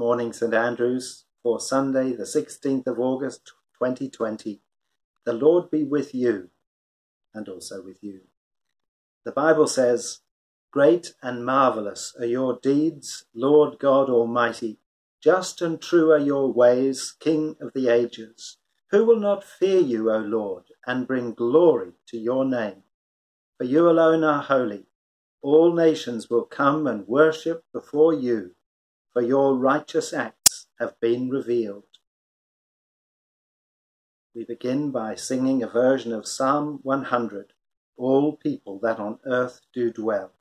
Morning, St Andrews, for Sunday, the 16th of August 2020. The Lord be with you and also with you. The Bible says, Great and marvellous are your deeds, Lord God Almighty. Just and true are your ways, King of the ages. Who will not fear you, O Lord, and bring glory to your name? For you alone are holy. All nations will come and worship before you for your righteous acts have been revealed. We begin by singing a version of Psalm 100 All people that on earth do dwell.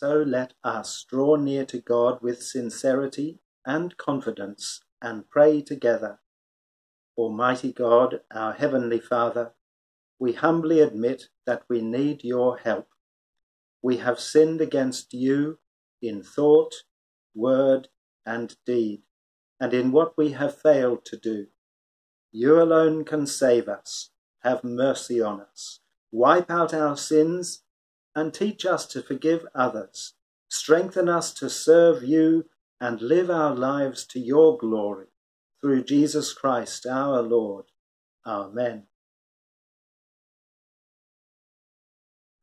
So let us draw near to God with sincerity and confidence and pray together. Almighty God, our Heavenly Father, we humbly admit that we need your help. We have sinned against you in thought, word, and deed, and in what we have failed to do. You alone can save us. Have mercy on us. Wipe out our sins and teach us to forgive others. Strengthen us to serve you and live our lives to your glory. Through Jesus Christ our Lord. Amen.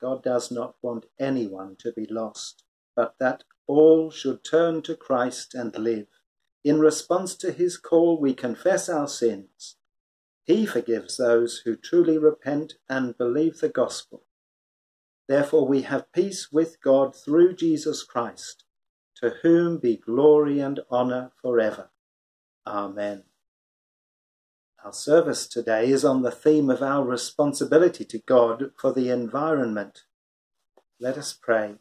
God does not want anyone to be lost, but that all should turn to Christ and live. In response to his call, we confess our sins. He forgives those who truly repent and believe the gospel. Therefore we have peace with God through Jesus Christ, to whom be glory and honour forever. Amen. Our service today is on the theme of our responsibility to God for the environment. Let us pray.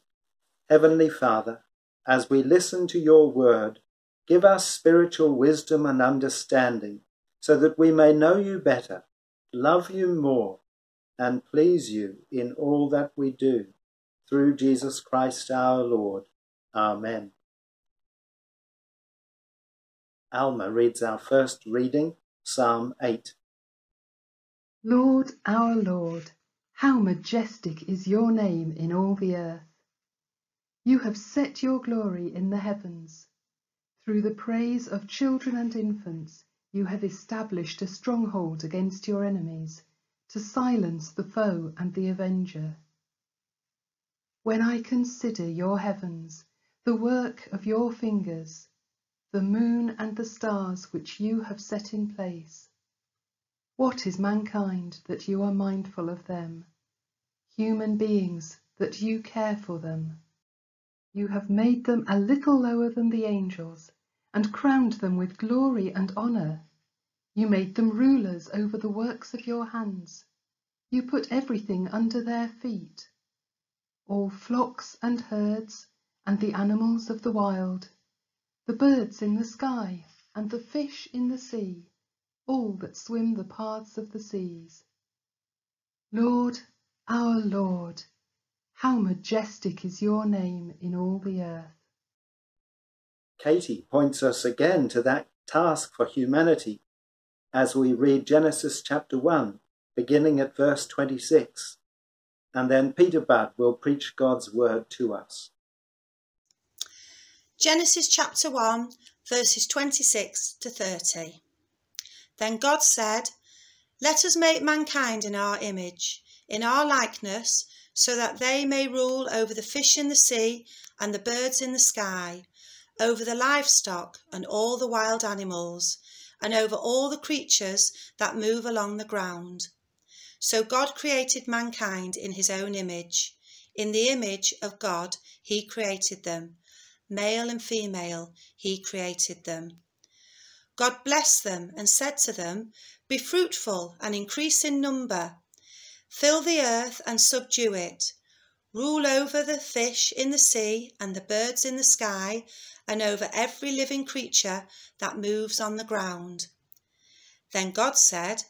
Heavenly Father, as we listen to your word, give us spiritual wisdom and understanding so that we may know you better, love you more, and please you in all that we do. Through Jesus Christ our Lord. Amen. Alma reads our first reading, Psalm 8. Lord, our Lord, how majestic is your name in all the earth. You have set your glory in the heavens. Through the praise of children and infants, you have established a stronghold against your enemies, to silence the foe and the avenger. When I consider your heavens, the work of your fingers, the moon and the stars which you have set in place, what is mankind that you are mindful of them? Human beings that you care for them. You have made them a little lower than the angels and crowned them with glory and honour. You made them rulers over the works of your hands. You put everything under their feet. All flocks and herds and the animals of the wild, the birds in the sky and the fish in the sea all that swim the paths of the seas. Lord, our Lord, how majestic is your name in all the earth. Katie points us again to that task for humanity as we read Genesis chapter 1, beginning at verse 26. And then Peter Budd will preach God's word to us. Genesis chapter 1, verses 26 to 30. Then God said, Let us make mankind in our image, in our likeness, so that they may rule over the fish in the sea and the birds in the sky, over the livestock and all the wild animals, and over all the creatures that move along the ground. So God created mankind in his own image. In the image of God he created them. Male and female he created them. God blessed them and said to them, Be fruitful and increase in number. Fill the earth and subdue it. Rule over the fish in the sea and the birds in the sky, and over every living creature that moves on the ground. Then God said,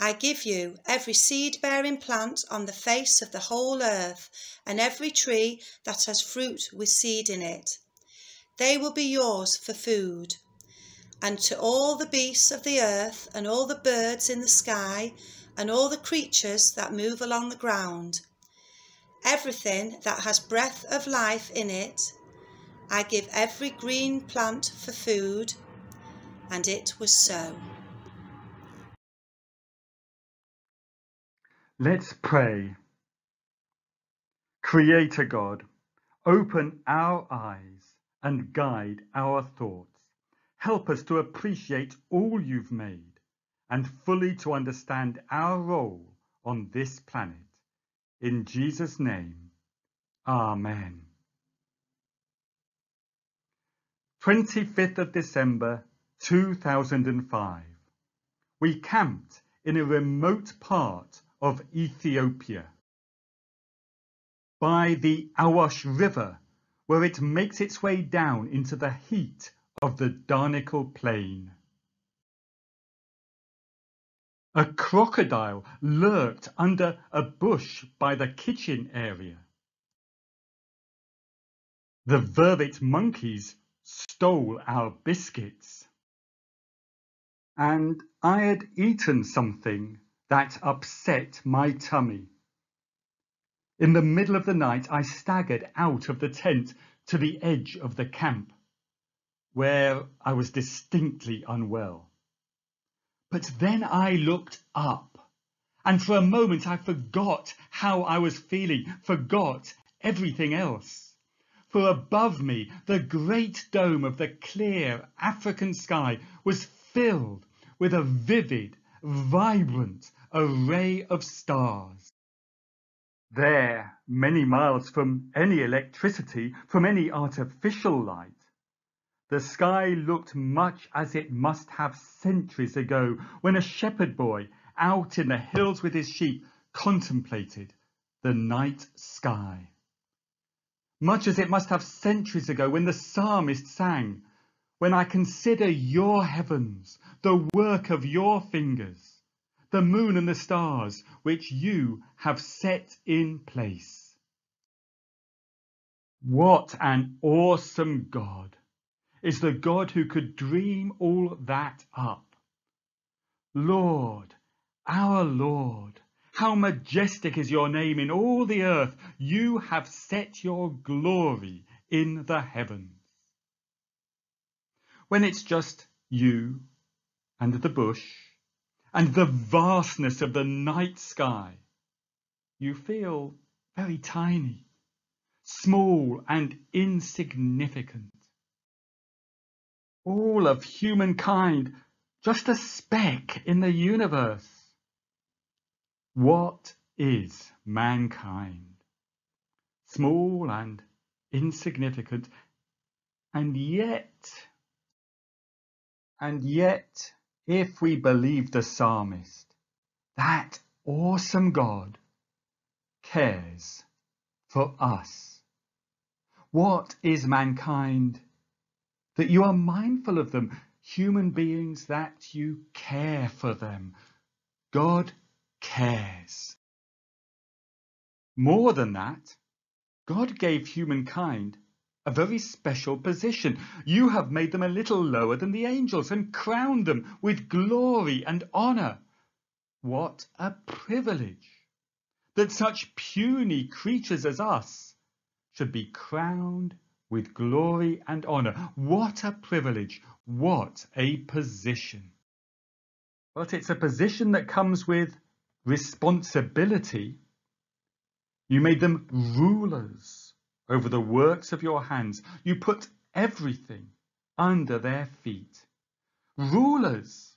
I give you every seed bearing plant on the face of the whole earth, and every tree that has fruit with seed in it. They will be yours for food and to all the beasts of the earth, and all the birds in the sky, and all the creatures that move along the ground, everything that has breath of life in it, I give every green plant for food. And it was so. Let's pray. Creator God, open our eyes and guide our thoughts. Help us to appreciate all you've made and fully to understand our role on this planet. In Jesus' name, Amen. 25th of December 2005. We camped in a remote part of Ethiopia by the Awash River where it makes its way down into the heat of the Danakil Plain. A crocodile lurked under a bush by the kitchen area. The vervet monkeys stole our biscuits. And I had eaten something that upset my tummy. In the middle of the night, I staggered out of the tent to the edge of the camp where I was distinctly unwell. But then I looked up, and for a moment I forgot how I was feeling, forgot everything else. For above me, the great dome of the clear African sky was filled with a vivid, vibrant array of stars. There, many miles from any electricity, from any artificial light, the sky looked much as it must have centuries ago when a shepherd boy out in the hills with his sheep contemplated the night sky. Much as it must have centuries ago when the psalmist sang, When I consider your heavens, the work of your fingers, the moon and the stars which you have set in place. What an awesome God is the God who could dream all that up. Lord, our Lord, how majestic is your name in all the earth. You have set your glory in the heavens. When it's just you and the bush and the vastness of the night sky, you feel very tiny, small and insignificant. All of humankind just a speck in the universe. What is mankind? Small and insignificant, and yet, and yet, if we believe the psalmist, that awesome God cares for us. What is mankind that you are mindful of them? human beings that you care for them. God cares. More than that, God gave humankind a very special position. You have made them a little lower than the angels and crowned them with glory and honour. What a privilege that such puny creatures as us should be crowned with glory and honour. What a privilege, what a position. But it's a position that comes with responsibility. You made them rulers over the works of your hands. You put everything under their feet. Rulers.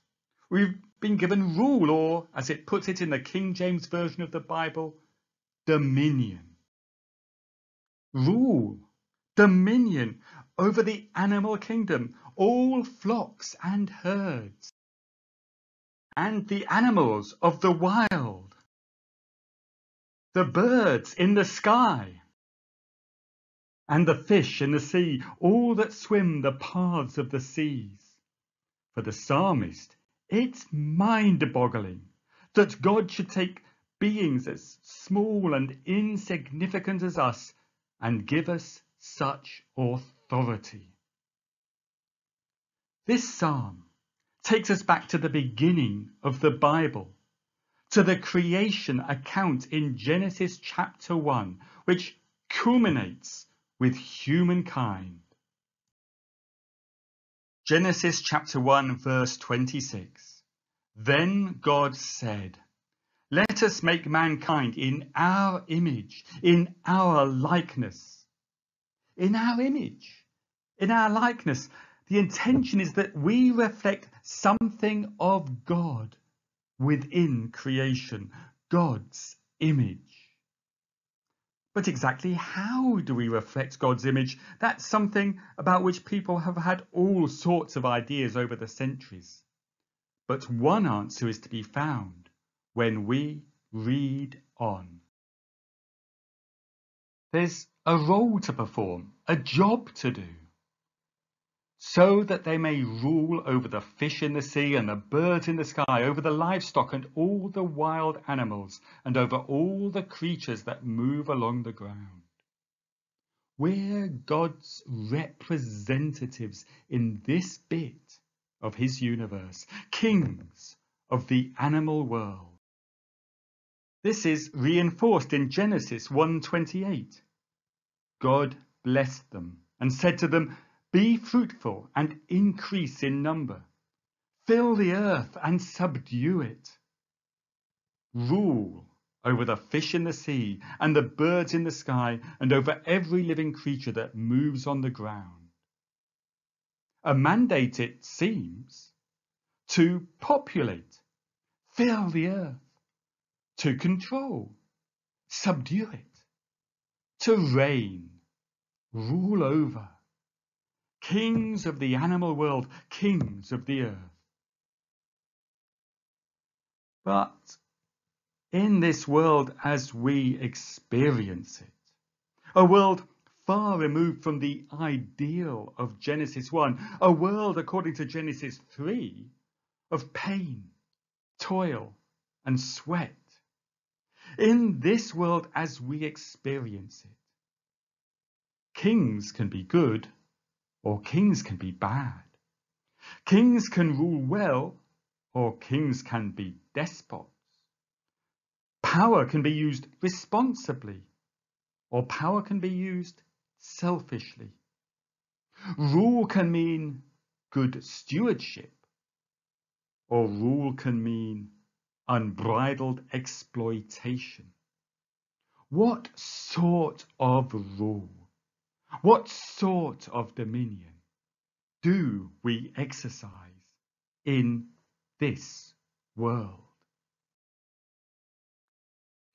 We've been given rule, or as it puts it in the King James Version of the Bible, dominion. Rule, dominion over the animal kingdom, all flocks and herds, and the animals of the wild, the birds in the sky, and the fish in the sea, all that swim the paths of the seas. For the psalmist, it's mind-boggling that God should take beings as small and insignificant as us and give us such authority. This psalm takes us back to the beginning of the Bible, to the creation account in Genesis chapter 1, which culminates with humankind. Genesis chapter 1 verse 26. Then God said, Let us make mankind in our image, in our likeness. In our image, in our likeness. The intention is that we reflect something of God within creation, God's image. But exactly how do we reflect God's image? That's something about which people have had all sorts of ideas over the centuries. But one answer is to be found when we read on. There's a role to perform, a job to do so that they may rule over the fish in the sea and the birds in the sky, over the livestock and all the wild animals, and over all the creatures that move along the ground. We're God's representatives in this bit of his universe, kings of the animal world. This is reinforced in Genesis 1:28. God blessed them and said to them, be fruitful and increase in number. Fill the earth and subdue it. Rule over the fish in the sea and the birds in the sky and over every living creature that moves on the ground. A mandate, it seems, to populate, fill the earth, to control, subdue it, to reign, rule over kings of the animal world, kings of the earth. But in this world as we experience it, a world far removed from the ideal of Genesis 1, a world, according to Genesis 3, of pain, toil, and sweat. In this world as we experience it, kings can be good or kings can be bad. Kings can rule well or kings can be despots. Power can be used responsibly or power can be used selfishly. Rule can mean good stewardship or rule can mean unbridled exploitation. What sort of rule, what sort of dominion do we exercise in this world?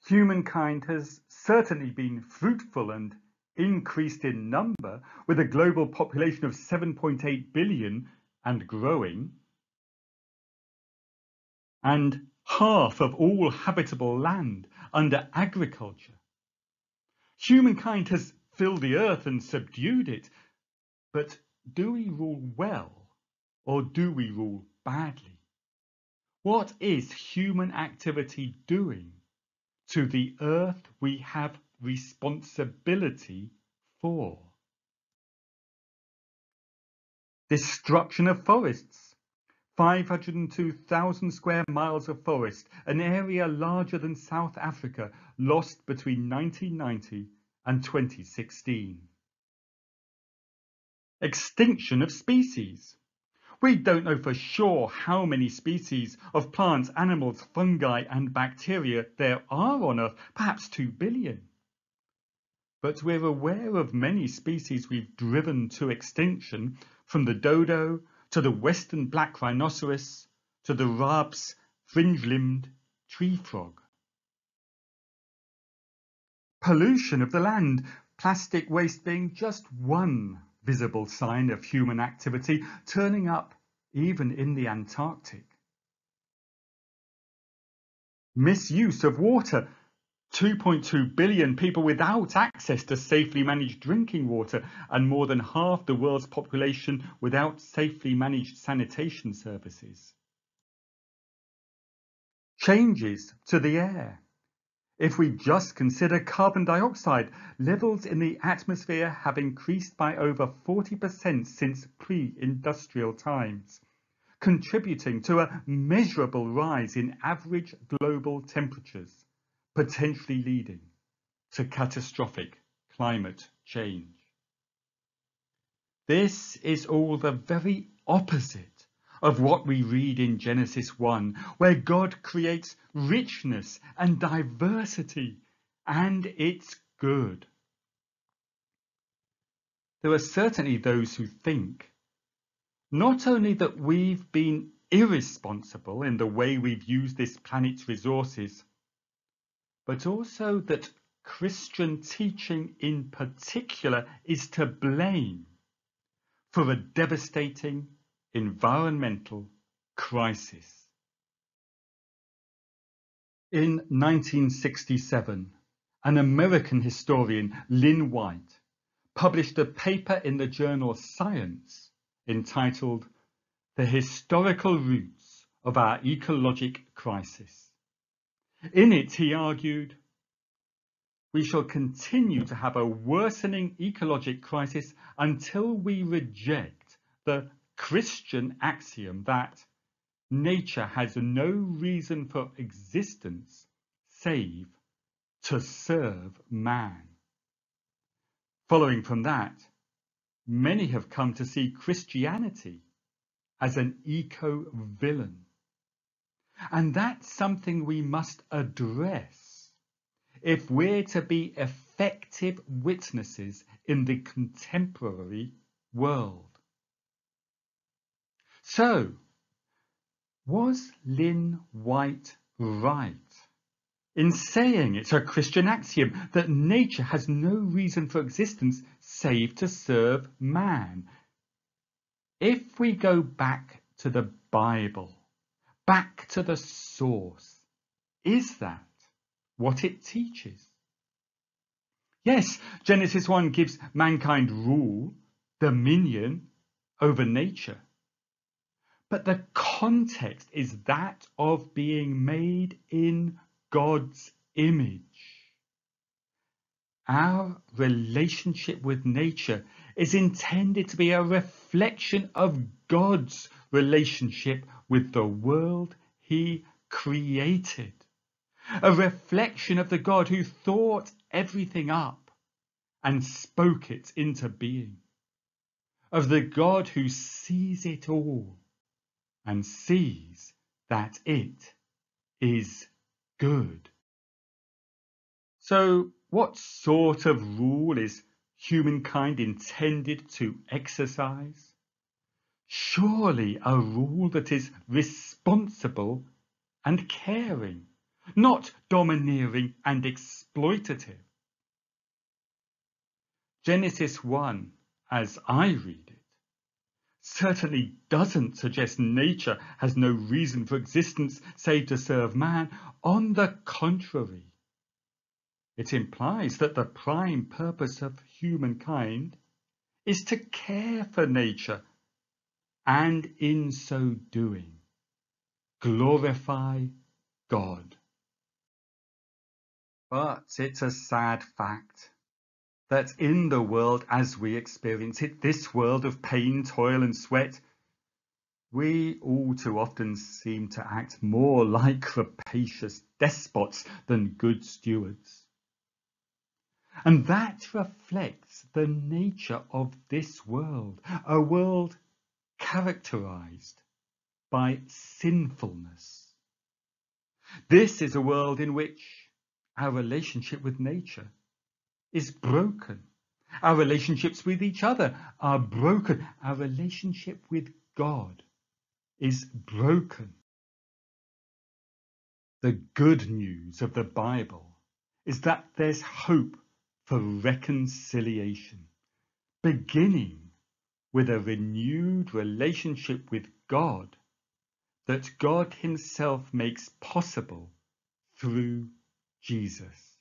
Humankind has certainly been fruitful and increased in number with a global population of 7.8 billion and growing. And half of all habitable land under agriculture. Humankind has filled the earth and subdued it, but do we rule well or do we rule badly? What is human activity doing to the earth we have responsibility for? Destruction of forests, 502,000 square miles of forest, an area larger than South Africa, lost between 1990 and 2016. Extinction of species. We don't know for sure how many species of plants, animals, fungi and bacteria there are on Earth, perhaps 2 billion. But we're aware of many species we've driven to extinction, from the dodo to the western black rhinoceros, to the Rabbs' fringe-limbed tree frog. Pollution of the land, plastic waste being just one visible sign of human activity turning up even in the Antarctic. Misuse of water, 2.2 billion people without access to safely managed drinking water and more than half the world's population without safely managed sanitation services. Changes to the air. If we just consider carbon dioxide, levels in the atmosphere have increased by over 40% since pre-industrial times, contributing to a measurable rise in average global temperatures potentially leading to catastrophic climate change. This is all the very opposite of what we read in Genesis 1, where God creates richness and diversity, and it's good. There are certainly those who think not only that we've been irresponsible in the way we've used this planet's resources, but also that Christian teaching in particular is to blame for a devastating environmental crisis. In 1967, an American historian, Lynn White, published a paper in the journal Science entitled The Historical Roots of Our Ecologic Crisis. In it, he argued, we shall continue to have a worsening ecologic crisis until we reject the Christian axiom that nature has no reason for existence save to serve man. Following from that, many have come to see Christianity as an eco-villain and that's something we must address if we're to be effective witnesses in the contemporary world. So, was Lynn White right in saying it's a Christian axiom that nature has no reason for existence save to serve man? If we go back to the Bible, back to the source. Is that what it teaches? Yes, Genesis 1 gives mankind rule, dominion over nature. But the context is that of being made in God's image. Our relationship with nature is intended to be a reflection of God's relationship with the world he created. A reflection of the God who thought everything up and spoke it into being. Of the God who sees it all and sees that it is good. So, what sort of rule is humankind intended to exercise? Surely a rule that is responsible and caring, not domineering and exploitative. Genesis 1, as I read it, certainly doesn't suggest nature has no reason for existence save to serve man. On the contrary, it implies that the prime purpose of humankind is to care for nature and in so doing glorify God. But it's a sad fact that in the world as we experience it, this world of pain, toil and sweat, we all too often seem to act more like rapacious despots than good stewards. And that reflects the nature of this world, a world characterized by sinfulness. This is a world in which our relationship with nature is broken. Our relationships with each other are broken. Our relationship with God is broken. The good news of the Bible is that there's hope for reconciliation, beginning with a renewed relationship with God that God Himself makes possible through Jesus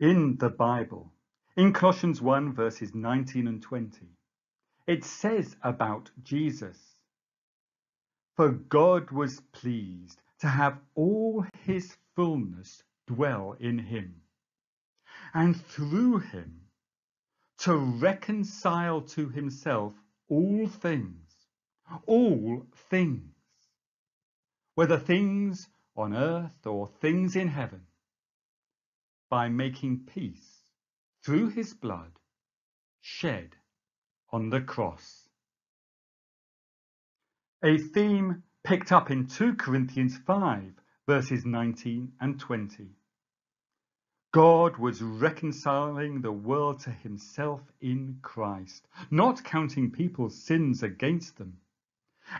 in the Bible, in Colossians 1 verses 19 and 20. It says about Jesus, For God was pleased to have all his fullness dwell in him, and through him to reconcile to himself all things, all things, whether things on earth or things in heaven by making peace through his blood shed on the cross. A theme picked up in 2 Corinthians 5 verses 19 and 20. God was reconciling the world to himself in Christ, not counting people's sins against them.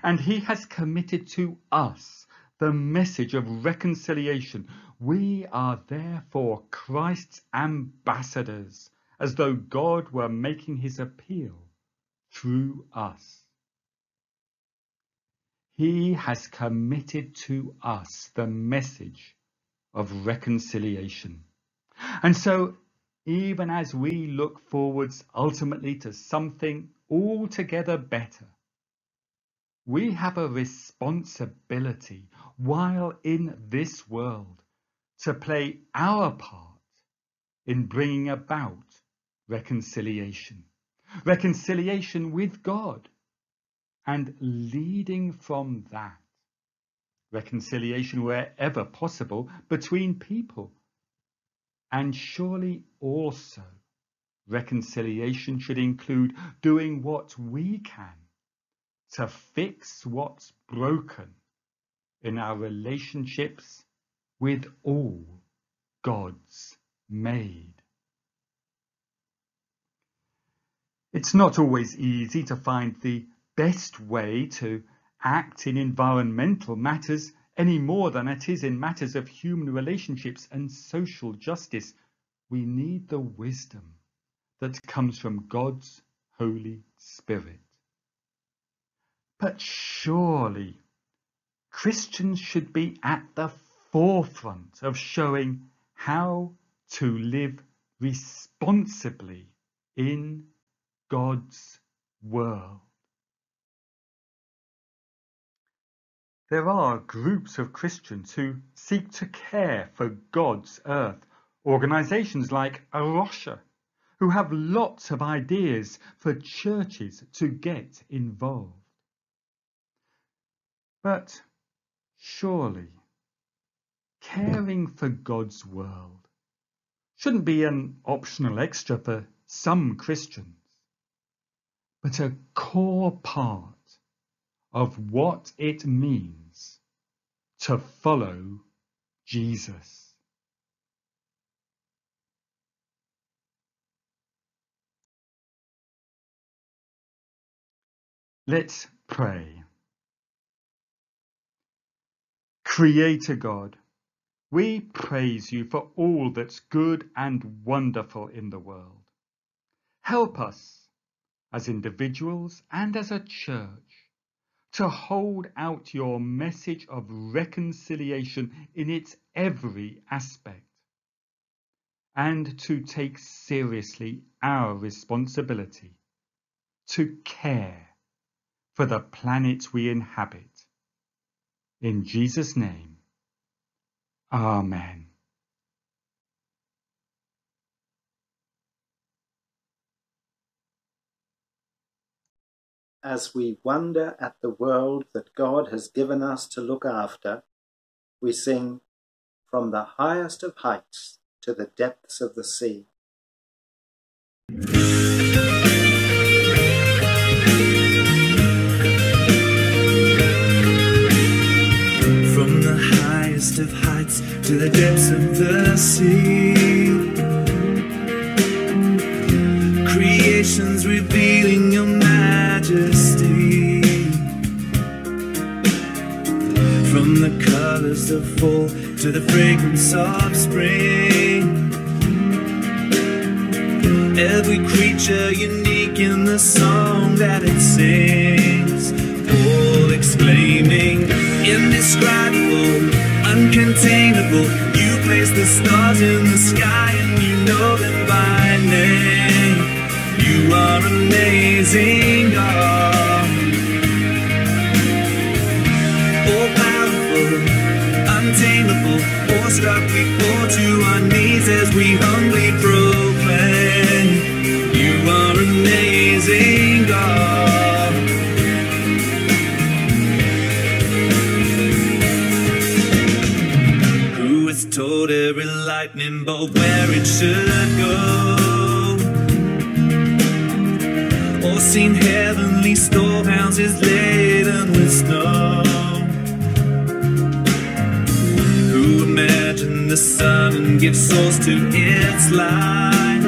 And he has committed to us the message of reconciliation. We are therefore Christ's ambassadors, as though God were making his appeal through us. He has committed to us the message of reconciliation. And so, even as we look forwards ultimately to something altogether better, we have a responsibility while in this world to play our part in bringing about reconciliation. Reconciliation with God and leading from that. Reconciliation wherever possible between people. And surely also reconciliation should include doing what we can to fix what's broken in our relationships with all God's made. It's not always easy to find the best way to act in environmental matters any more than it is in matters of human relationships and social justice. We need the wisdom that comes from God's Holy Spirit. But surely Christians should be at the forefront of showing how to live responsibly in God's world. There are groups of Christians who seek to care for God's earth, organisations like A Rocha, who have lots of ideas for churches to get involved. But surely caring for God's world shouldn't be an optional extra for some Christians, but a core part of what it means to follow Jesus. Let's pray. Creator God, we praise you for all that's good and wonderful in the world. Help us as individuals and as a church to hold out your message of reconciliation in its every aspect and to take seriously our responsibility to care for the planet we inhabit. In Jesus' name, Amen. As we wonder at the world that God has given us to look after, we sing, From the highest of heights to the depths of the sea. To the depths of the sea. Creation's revealing your majesty. From the colors of fall to the fragrance of spring. Every creature unique in the song that it sings. All exclaiming, indescribable, uncontainable. You place the stars in the sky and you know them by name. You are amazing, God. All powerful, untamable, awestruck, we fall to our knees as we humbly proclaim. Where it should go? Or seen heavenly storehouses laden with snow? Who imagined the sun and gives source to its light?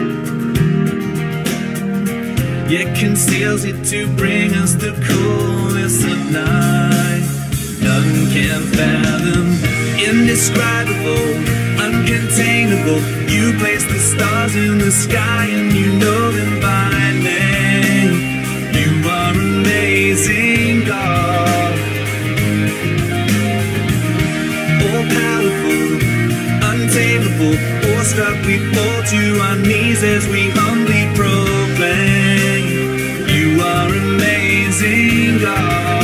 Yet conceals it to bring us the coolness of night. None can fathom, indescribable, uncontainable. You place the stars in the sky and you know them by name. You are amazing, God. All powerful, untamable, awestruck, we fall to our knees as we humbly proclaim. You are amazing, God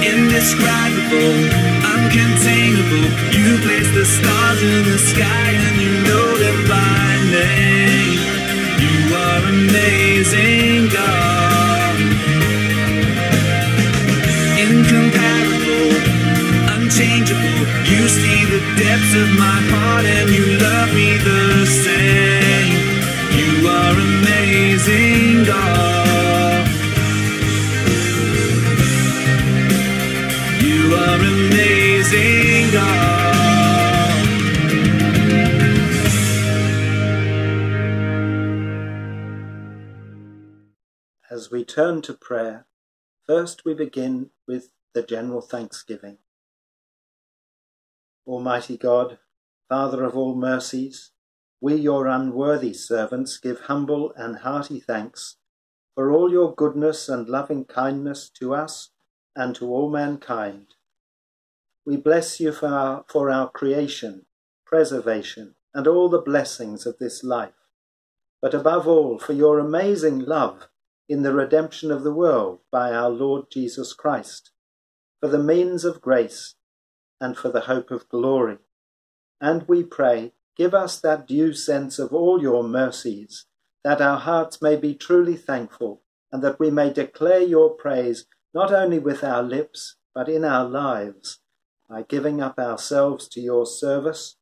indescribable, uncontainable. You place the stars in the sky and you know them by name. You are amazing, God. Incomparable, unchangeable. You see the depths of my heart and you love me the same. You are amazing, God. Turn to prayer, first we begin with the general thanksgiving. Almighty God, Father of all mercies, we, your unworthy servants, give humble and hearty thanks for all your goodness and loving kindness to us and to all mankind. We bless you for our, for our creation preservation, and all the blessings of this life, but above all for your amazing love in the redemption of the world by our Lord Jesus Christ, for the means of grace and for the hope of glory. And we pray, give us that due sense of all your mercies, that our hearts may be truly thankful, and that we may declare your praise not only with our lips, but in our lives, by giving up ourselves to your service,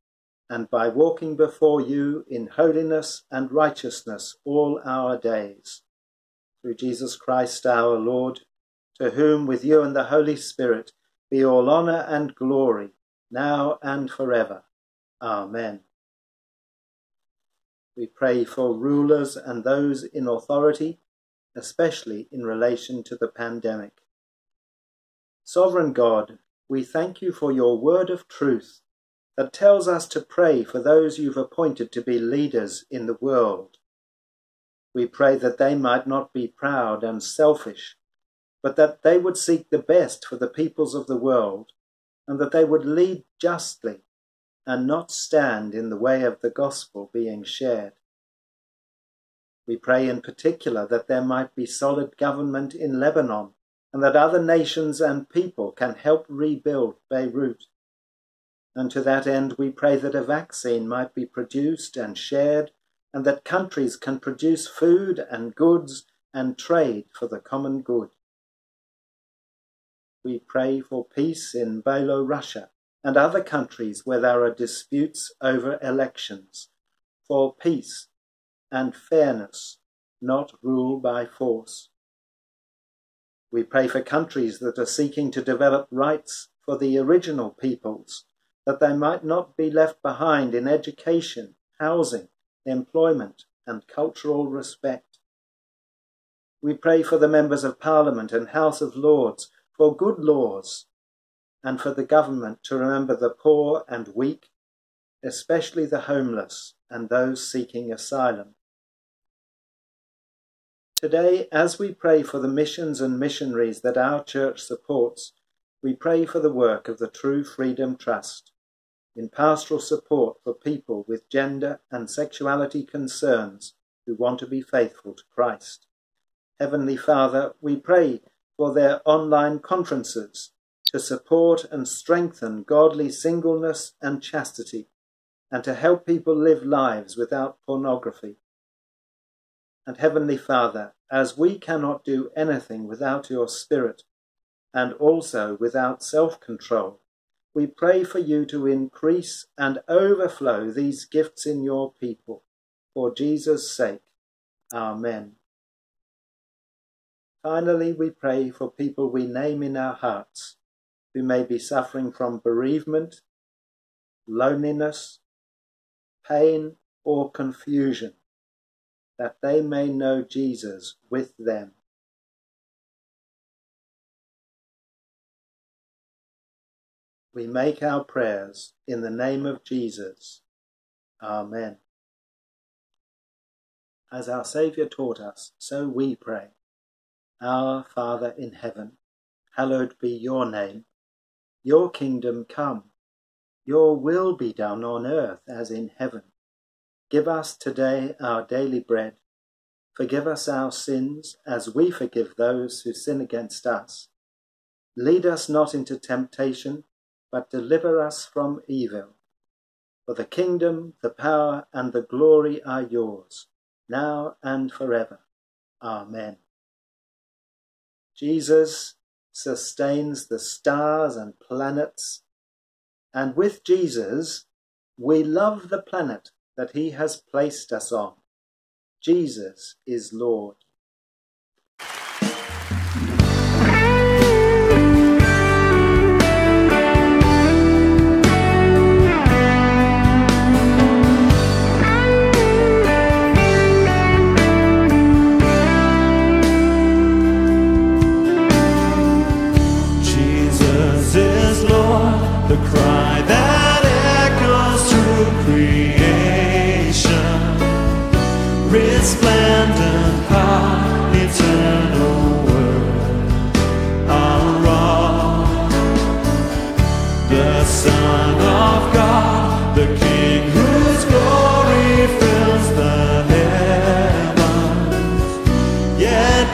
and by walking before you in holiness and righteousness all our days. Through Jesus Christ our Lord, to whom with you and the Holy Spirit be all honour and glory, now and forever. Amen. We pray for rulers and those in authority, especially in relation to the pandemic. Sovereign God, we thank you for your word of truth that tells us to pray for those you've appointed to be leaders in the world. We pray that they might not be proud and selfish, but that they would seek the best for the peoples of the world, and that they would lead justly and not stand in the way of the gospel being shared. We pray in particular that there might be solid government in Lebanon and that other nations and people can help rebuild Beirut. And to that end, we pray that a vaccine might be produced and shared, and that countries can produce food and goods and trade for the common good. We pray for peace in Belorussia and other countries where there are disputes over elections, for peace and fairness, not rule by force. We pray for countries that are seeking to develop rights for the original peoples, that they might not be left behind in education, housing, employment, and cultural respect. We pray for the members of Parliament and House of Lords for good laws and for the government to remember the poor and weak, especially the homeless and those seeking asylum. Today, as we pray for the missions and missionaries that our church supports, we pray for the work of the True Freedom Trust in pastoral support for people with gender and sexuality concerns who want to be faithful to Christ. Heavenly Father, we pray for their online conferences to support and strengthen godly singleness and chastity, and to help people live lives without pornography. And Heavenly Father, as we cannot do anything without your Spirit, and also without self control, we pray for you to increase and overflow these gifts in your people. For Jesus' sake. Amen. Finally, we pray for people we name in our hearts who may be suffering from bereavement, loneliness, pain, or confusion, that they may know Jesus with them. We make our prayers in the name of Jesus. Amen. As our Saviour taught us, so we pray. Our Father in heaven, hallowed be your name. Your kingdom come, your will be done on earth as in heaven. Give us today our daily bread. Forgive us our sins as we forgive those who sin against us. Lead us not into temptation, but deliver us from evil. For the kingdom, the power, and the glory are yours, now and forever. Amen. Jesus, sustains the stars and planets. And with Jesus, we love the planet that he has placed us on. Jesus is Lord. the Son of God, the King whose glory fills the heavens. Yet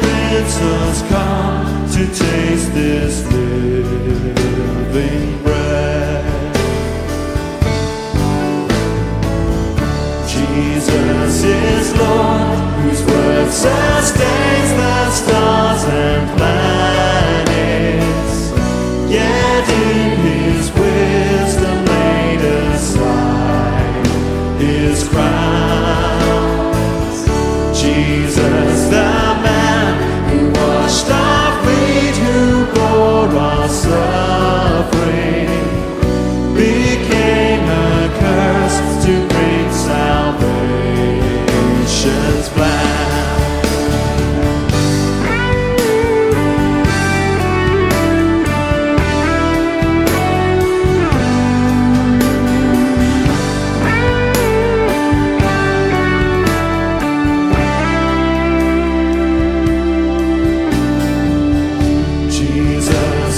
come to taste this living bread. Jesus is Lord, whose word sustains.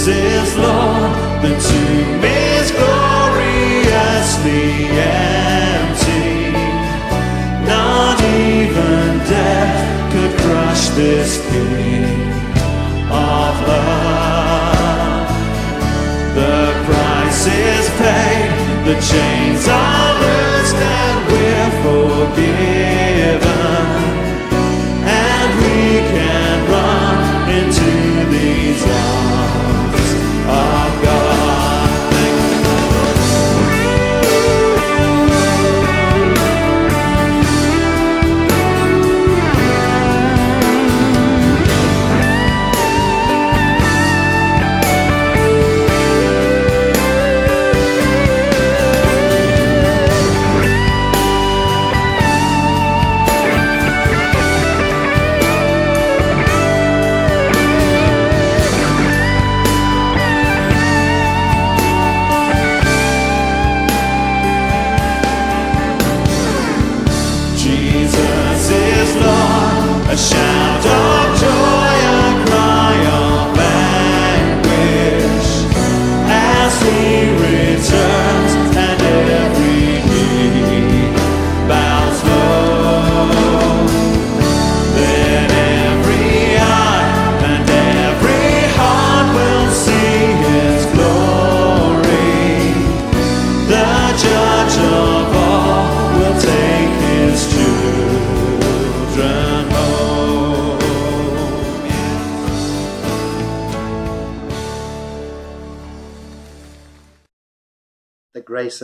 Jesus is Lord, the tomb is gloriously empty. Not even death could crush this King of love. The price is paid, the chains